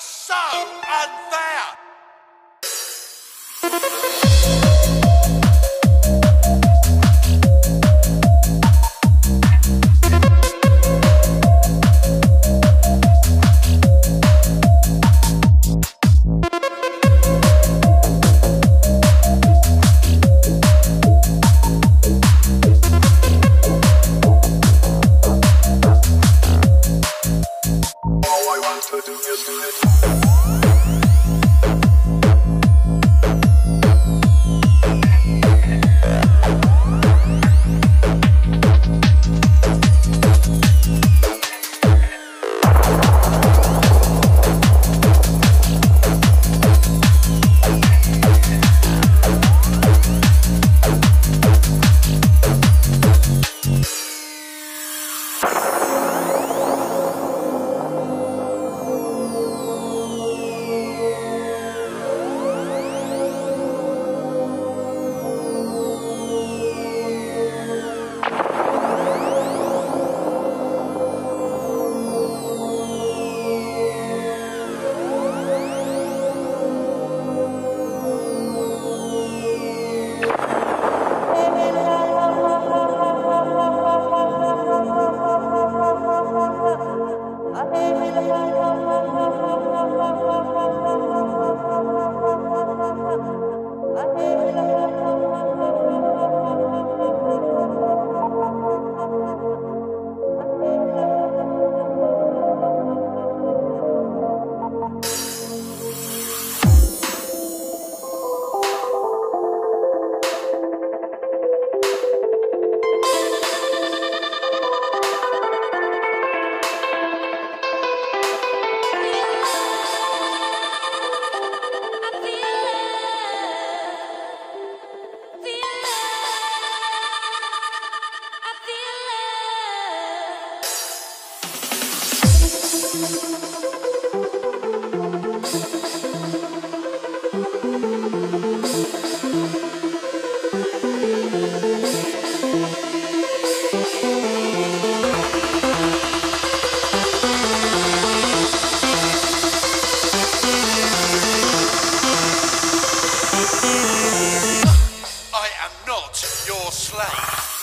so unfair. not your slave.